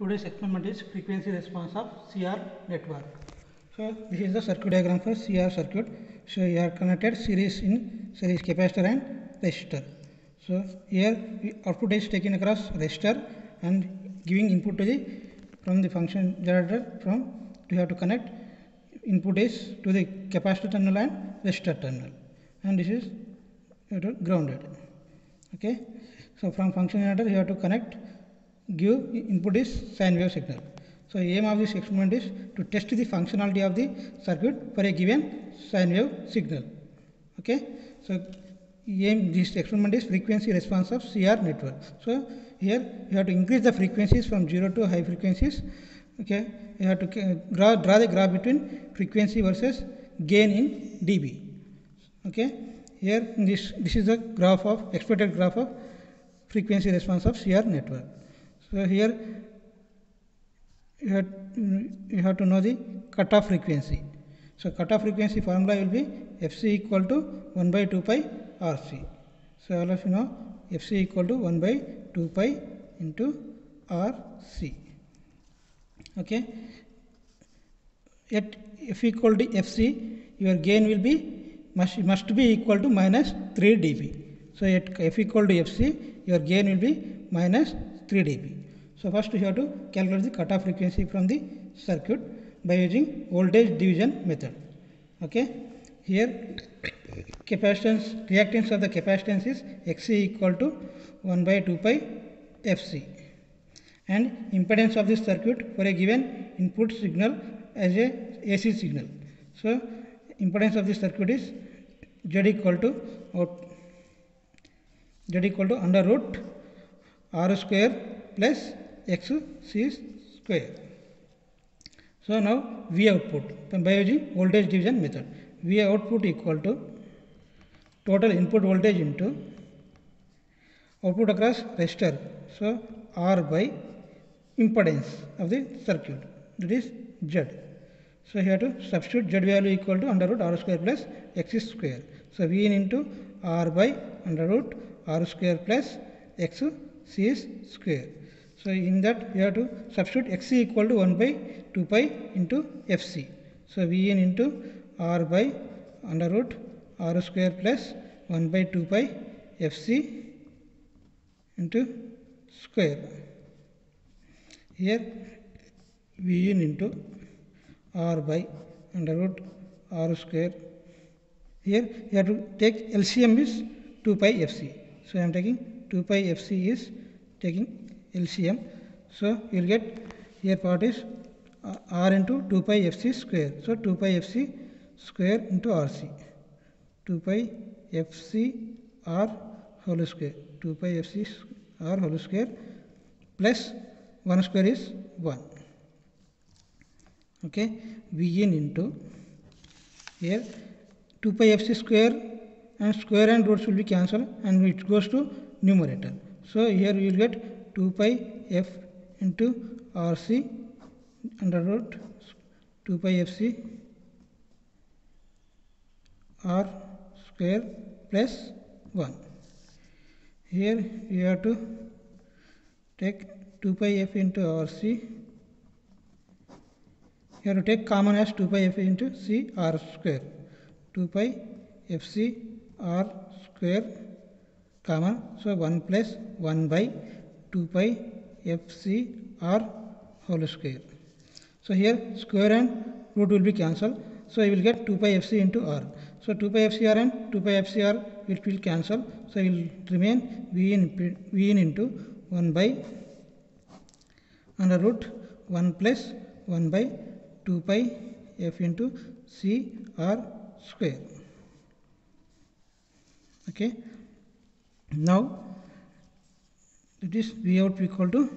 Today's experiment is frequency response of CR network. So this is the circuit diagram for CR circuit. So you are connected series in series capacitor and resistor. So here output is taken across resistor and giving input to the from the function generator from you have to connect input is to the capacitor terminal and resistor terminal and this is grounded okay so from function generator you have to connect give input is sine wave signal. So aim of this experiment is to test the functionality of the circuit for a given sine wave signal. Okay? So aim this experiment is frequency response of cr network. So here you have to increase the frequencies from 0 to high frequencies. Okay? You have to draw, draw the graph between frequency versus gain in db. Okay? Here this this is the graph of expected graph of frequency response of CR network so here you have, you have to know the cutoff frequency. So cutoff frequency formula will be fc equal to 1 by 2 pi rc so all of you know fc equal to 1 by 2 pi into rc okay? At f equal to fc your gain will be must, must be equal to minus 3 dB. So at f equal to fc your gain will be minus 3 dB. So first you have to calculate the cutoff frequency from the circuit by using voltage division method. Okay. Here capacitance reactance of the capacitance is xc equal to 1 by 2 pi fc and impedance of this circuit for a given input signal as a AC signal. So, impedance of this circuit is Z equal to out Z equal to under root R square plus X C square. So, now V output by using voltage division method. V output equal to total input voltage into output across resistor. So, R by impedance of the circuit that is Z. So, here to substitute Z value equal to under root R square plus X square. So, V in into R by under root R square plus X C is square. So, in that you have to substitute X equal to 1 by 2 pi into FC. So, Vn into R by under root R square plus 1 by 2 pi FC into square. Here Vn into R by under root R square. Here you have to take LCM is 2 pi FC. So I am taking 2 pi FC is taking LCM. So you will get here part is uh, R into 2 pi FC square. So 2 pi FC square into RC. 2 pi FC R whole square. 2 pi FC R whole square plus 1 square is 1 okay v in into here 2 pi fc square and square and roots will be cancelled and it goes to numerator so here you will get 2 pi f into rc under root 2 pi fc r square plus 1 here you have to take 2 pi f into rc you have to take common as 2 pi f into c r square 2 pi f c r square so 1 plus 1 by 2 pi f c r whole square. So here square and root will be cancelled. So you will get 2 pi f c into r. So 2 pi f c r and 2 pi f c r will cancel so it will remain v in v in into 1 by under root 1 plus 1 by 2 pi f into c r square. Okay now it is v out equal to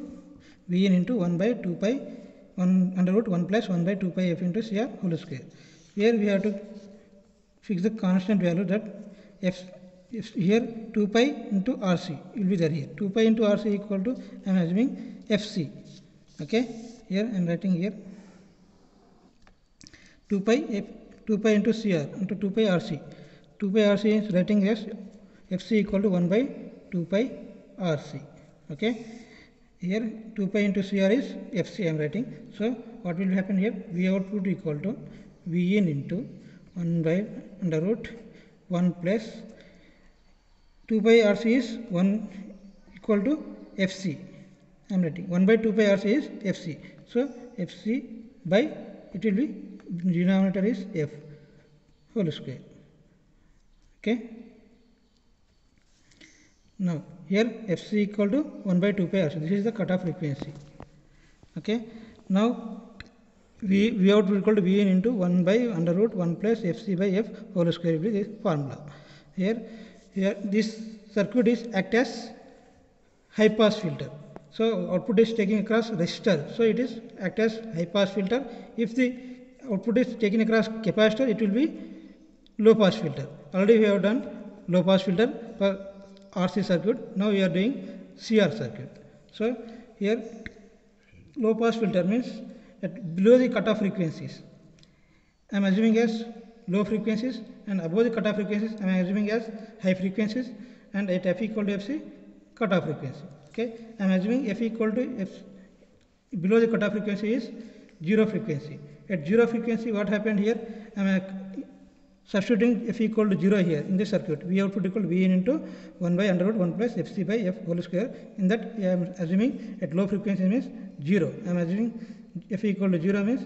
v in into 1 by 2 pi 1 under root 1 plus 1 by 2 pi f into c r whole square. Here we have to fix the constant value that f if here 2 pi into rc will be there here. 2 pi into rc equal to i am assuming fc okay? Here i am writing here. 2 pi f 2 pi into cr into 2 pi rc 2 pi rc is writing as fc equal to 1 by 2 pi rc okay? Here 2 pi into cr is fc i am writing. So what will happen here? V output equal to v in into 1 by under root 1 plus 2 pi rc is 1 equal to fc i am writing. 1 by 2 pi rc is fc so fc by it will be denominator is f whole square. Okay now here fc equal to 1 by 2 pi r. So this is the cutoff frequency. Okay. Now v, v out will equal to v in into 1 by under root 1 plus fc by f whole square will be formula. Here, here this circuit is act as high pass filter. So output is taking across resistor. So it is act as high pass filter. If the output is taken across capacitor, it will be low pass filter. Already we have done low pass filter for RC circuit. Now we are doing CR circuit. So here low pass filter means at below the cutoff frequencies. I am assuming as low frequencies and above the cutoff frequencies I am assuming as high frequencies and at f equal to fc cutoff frequency. Okay, I am assuming f equal to f below the cutoff frequency is zero frequency. At zero frequency, what happened here? I am substituting f equal to 0 here in this circuit. V output equal to v in into 1 by under root 1 plus fc by f whole square in that I am assuming at low frequency means 0 I am assuming f equal to 0 means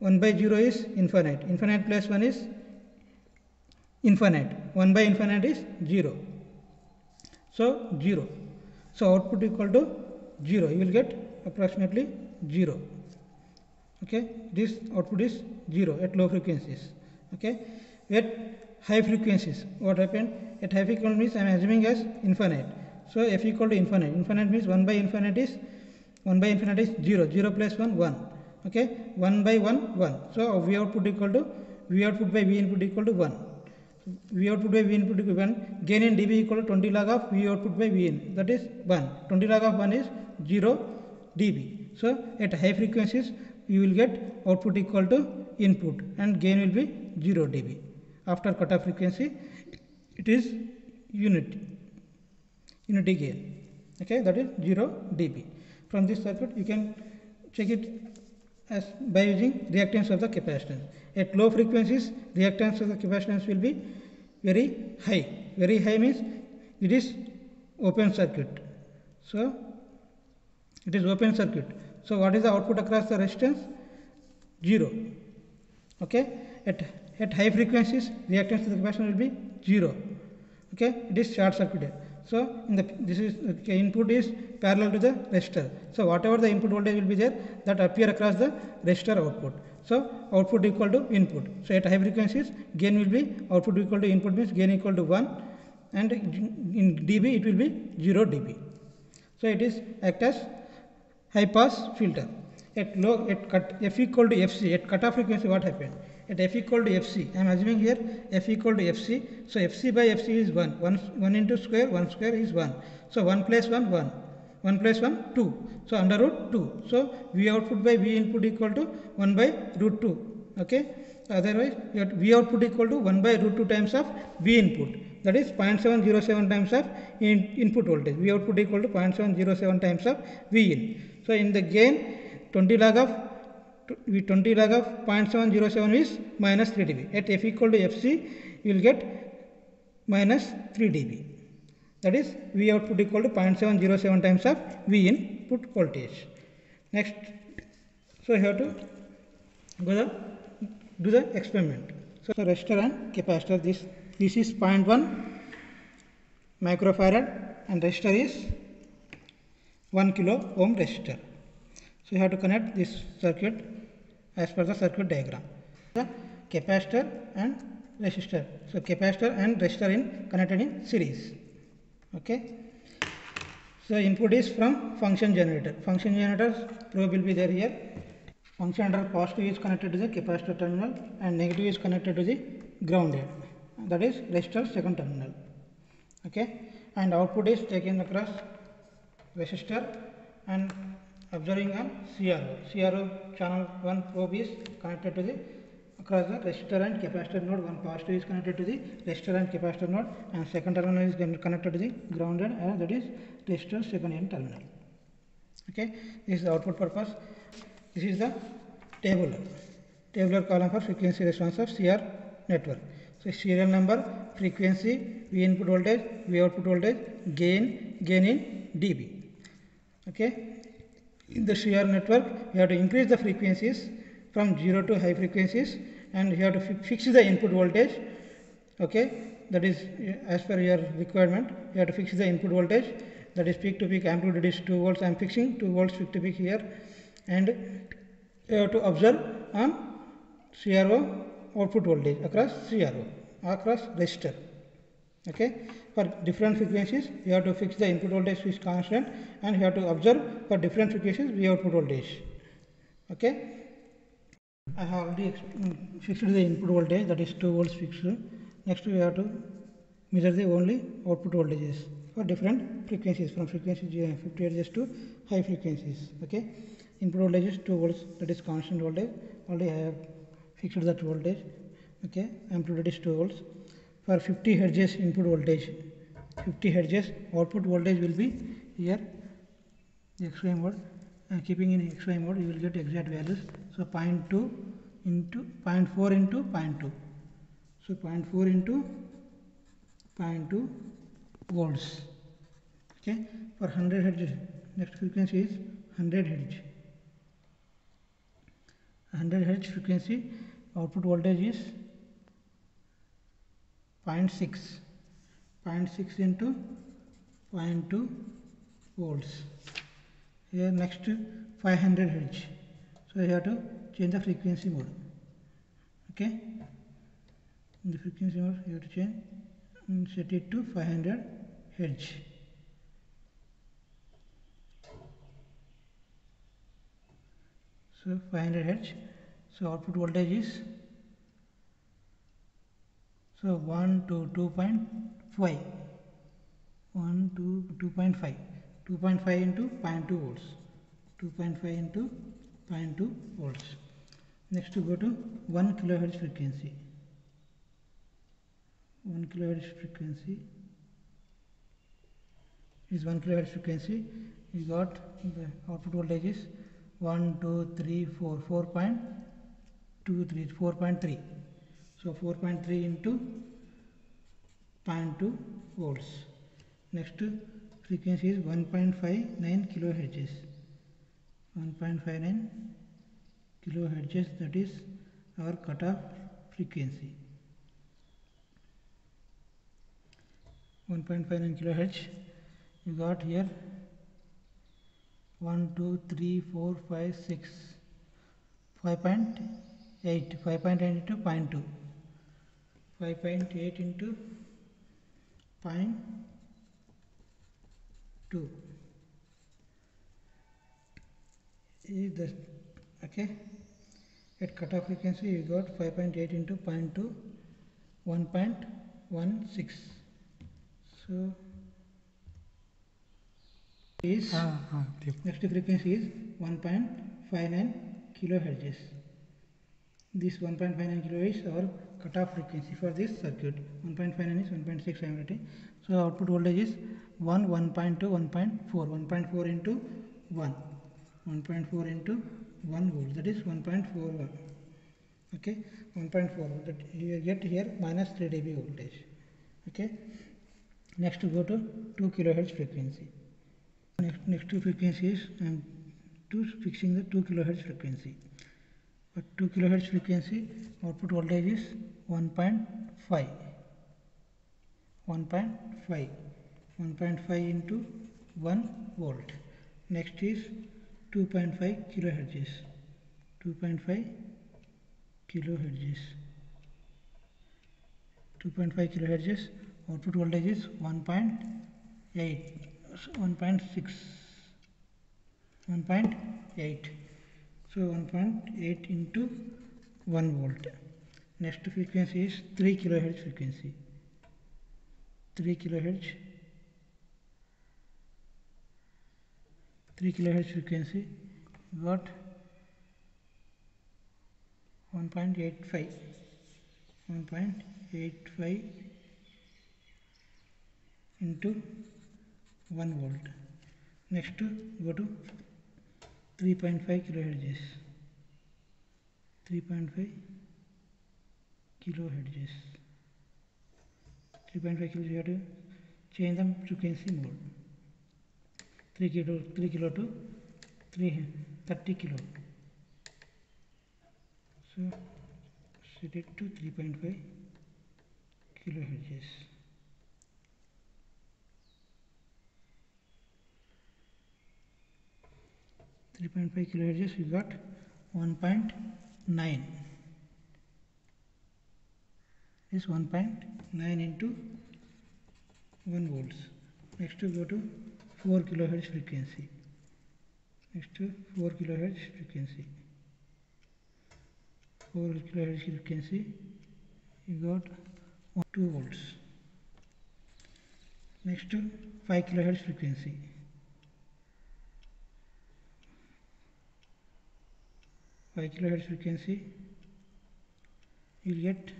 1 by 0 is infinite. Infinite plus 1 is infinite. 1 by infinite is 0 so 0 so output equal to 0 you will get approximately 0 okay? This output is 0 at low frequencies. Okay at high frequencies. What happened? At high frequency means I am assuming as infinite. So f equal to infinite. Infinite means 1 by infinite is 1 by infinite is 0 0 plus 1 1 okay? 1 by 1 1 so v output equal to v output by v input equal to 1 v output by v input equal to 1 gain in dB equal to 20 log of v output by v in. That is 1 20 log of 1 is 0 dB. So at high frequencies you will get output equal to input and gain will be 0 dB after cutoff frequency it is unity unity gain okay? That is 0 dB. From this circuit you can check it as by using reactance of the capacitance. At low frequencies reactance of the capacitance will be very high. Very high means it is open circuit. So it is open circuit. So what is the output across the resistance? 0 okay? At at high frequencies reactance to the capacitor will be 0 okay? It is short circuited. So in the this is okay, input is parallel to the resistor. So whatever the input voltage will be there that appear across the resistor output. So output equal to input. So at high frequencies gain will be output equal to input means gain equal to 1 and in dB it will be 0 dB. So it is act as high pass filter. At low at cut f equal to fc at cutoff frequency what happened at f equal to fc i am assuming here f equal to fc so fc by fc is 1 1 1 into square 1 square is 1 so 1 plus 1 1 1 plus 1 2 so under root 2 so v output by v input equal to 1 by root 2 okay? Otherwise you have v output equal to 1 by root 2 times of v input. That is 0.707 times of in input voltage. V output equal to 0.707 times of v in. So in the gain 20 log of 20 log of 0.707 is minus 3 dB. At f equal to fc, you will get minus 3 dB. That is V output equal to 0.707 times of V input voltage. Next, so have to go the do the experiment. So, so resistor and capacitor. This this is 0.1 microfarad and resistor is 1 kilo ohm resistor. So, you have to connect this circuit as per the circuit diagram. The capacitor and resistor. So, capacitor and resistor in connected in series. Okay. So, input is from function generator. Function generator probe will be there here. Function generator positive is connected to the capacitor terminal and negative is connected to the grounded. That is resistor second terminal. Okay. And output is taken across resistor and observing on CRO. CRO channel 1 probe is connected to the across the resistor and capacitor node. One positive is connected to the resistor and capacitor node and second terminal is connected to the grounded and that is resistor second end terminal. okay this is the output purpose this is the tabular tabular column for frequency response of CR network so serial number frequency V input voltage V output voltage gain gain in dB okay in the CR network you have to increase the frequencies from 0 to high frequencies and you have to fi- fix the input voltage okay? That is uh, as per your requirement you have to fix the input voltage that is peak to peak amplitude is 2 volts I am fixing 2 volts peak to peak here and you have to observe on CRO output voltage across CRO across resistor okay for different frequencies you have to fix the input voltage which constant and you have to observe for different frequencies V output voltage. Okay? I have already mm, fixed the input voltage that is 2 volts fixed. Next we have to measure the only output voltages for different frequencies from frequency 50 hertz to high frequencies okay? Input voltage is 2 volts that is constant voltage. Already I have fixed that voltage okay? Amplitude is 2 volts for 50 hertz input voltage. 50 hertz output voltage will be here the xy mode. Uh, keeping in xy mode you will get exact values. So 0.2 into 0.4 into 0.2 so 0.4 into 0.2 volts. Okay? For 100 hertz next frequency is 100 hertz. 100 hertz frequency output voltage is 0.6 0.6 into 0.2 volts. Here next 500 hertz. So you have to change the frequency mode. Okay? In the frequency mode you have to change and set it to 500 hertz. So 500 hertz. So output voltage is so 1 to 2.5 1 to 2.5 2.5 into 0.2 volts. 2.5 into 0.2 volts. Next we go to 1 kilohertz frequency. 1 kilohertz frequency is 1 kilohertz frequency. We got the output voltage is 1 2 3 4 4.2, 3, 4.3 so 4.3 into 0.2 volts. Next frequency is 1.59 kilohertz. 1.59 kilohertz that is our cutoff frequency. 1.59 kilohertz you got here. 1 2 3 4 5 6 5.8 5.8 into 0.2 5.8 into 0.2 if the okay. At cutoff frequency you got 5.8 into 0.2 1.16 so is uh, uh, next frequency is 1.59 kilohertz this 1.59 kilo is our cutoff frequency for this circuit. 1.59 is 1.6 I am writing. So output voltage is 1 1.2 1.4 1.4 into 1 1.4 into 1 volt that is 1.41 okay? 1.4 that you get here minus 3 dB voltage. Okay? Next we go to 2 kilohertz frequency. Next next two frequencies I am to fixing the 2 kilohertz frequency but 2 kilohertz frequency output voltage is 1.5 1.5 1.5 into 1 volt. Next is 2.5 kilohertz. 2.5 kilohertz. 2.5 kilohertz output voltage is 1.8 1.6 1.8 so 1.8 into 1 volt. Next frequency is 3 kilohertz frequency. 3 kilohertz. 3 kilohertz frequency got 1.85 1.85 into 1 volt. Next to go to 3.5 point five kilo hertz three point five kilo hertz three point five kilo change frequency mode three kilo three kilo to three thirty kilo so set it to three point five kilo hertz Three point five kilohertz we got one point nine. Is one point nine into one volts. Next we go to four kilohertz frequency. Next to four kilohertz frequency. Four kilohertz frequency you got one, two volts. Next to five kilohertz frequency. 5 kilohertz frequency you will get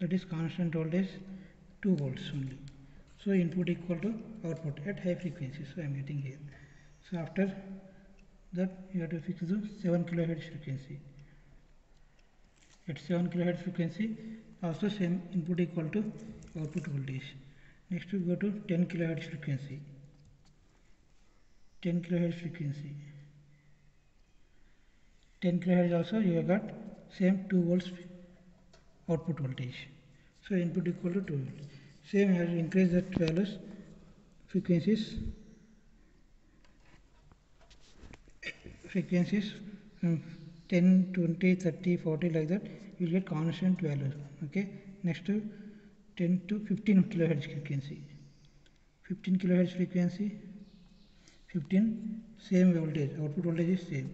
that is constant voltage 2 volts only. So input equal to output at high frequency so i am getting here. So after that you have to fix the 7 kilohertz frequency. At 7 kilohertz frequency also same input equal to output voltage. Next we go to 10 kilohertz frequency. 10 kilohertz frequency 10 kilohertz also you have got same 2 volts output voltage. So input equal to 2 volts. Same has increase that values frequencies frequencies from 10 20 30 40 like that you will get constant values okay? Next to 10 to 15 kilohertz frequency. 15 kilohertz frequency 15 same voltage output voltage is same.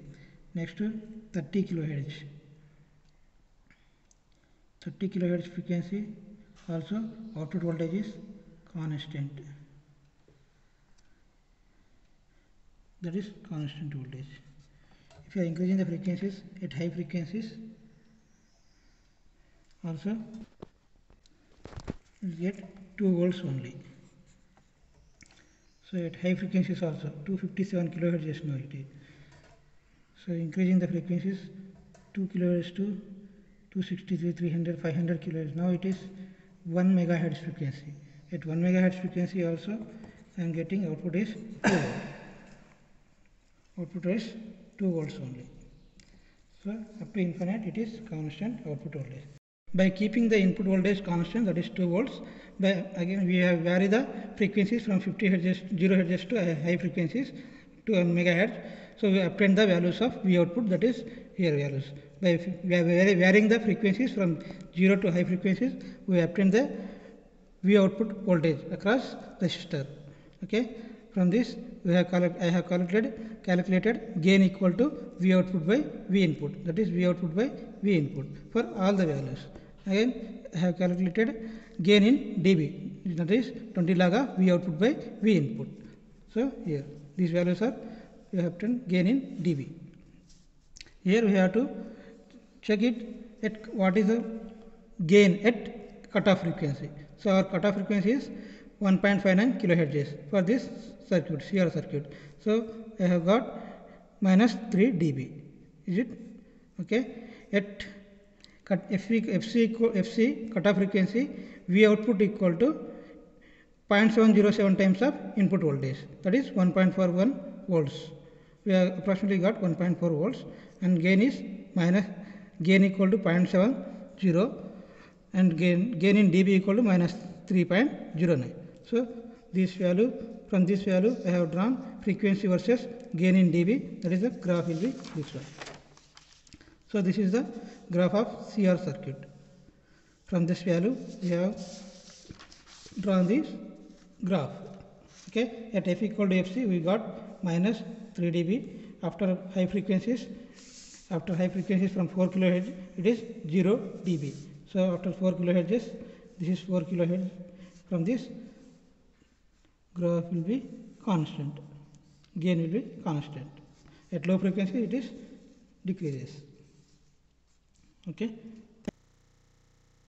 Next to 30 kilohertz. 30 kilohertz frequency also output voltage is constant. That is constant voltage. If you are increasing the frequencies at high frequencies also you get 2 volts only. So at high frequencies also 257 kilohertz just now is so increasing the frequencies 2 kilohertz to 263 300 500 kilohertz. Now it is 1 megahertz frequency. At 1 megahertz frequency also i am getting output is 2 output is 2 volts only. So up to infinite it is constant output voltage. By keeping the input voltage constant that is 2 volts by again we have vary the frequencies from 50 hertz 0 hertz to high frequencies to 1 megahertz so we obtain the values of V output that is here values. By varying the frequencies from 0 to high frequencies, we obtain the V output voltage across resistor. Okay. From this, we have I have calculated calculated gain equal to V output by V input. That is V output by V input for all the values. Again, I have calculated gain in dB. That is 20 log of V output by V input. So here these values are we have to gain in dB. Here we have to check it at what is the gain at cutoff frequency. So our cutoff frequency is 1.59 kilohertz for this circuit, CR circuit. So I have got minus 3 dB. Is it okay? At cut FC, FC, FC cutoff frequency, V output equal to 0.707 times of input voltage. That is 1.41 volts we have approximately got 1.4 volts and gain is minus gain equal to 0.70 and gain, gain in dB equal to minus 3.09. So, this value from this value I have drawn frequency versus gain in dB that is the graph will be this one. So, this is the graph of CR circuit. From this value we have drawn this graph. Okay. At f equal to fc we got minus 3 dB after high frequencies after high frequencies from 4 kilohertz it is 0 dB. So after 4 kilohertz this is 4 kilohertz. From this graph will be constant. Gain will be constant. At low frequency it is decreases. Okay